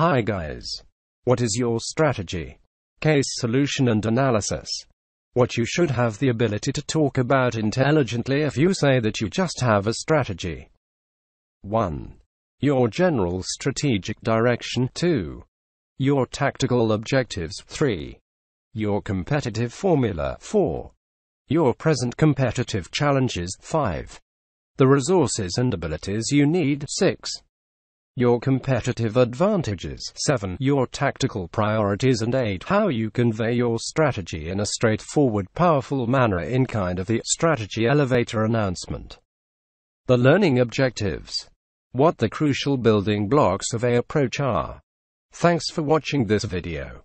Hi guys. What is your strategy? Case solution and analysis. What you should have the ability to talk about intelligently if you say that you just have a strategy. 1. Your general strategic direction. 2. Your tactical objectives. 3. Your competitive formula. 4. Your present competitive challenges. 5. The resources and abilities you need. 6. Your competitive advantages. 7. Your tactical priorities. And 8. How you convey your strategy in a straightforward, powerful manner in kind of the strategy elevator announcement. The learning objectives. What the crucial building blocks of a approach are. Thanks for watching this video.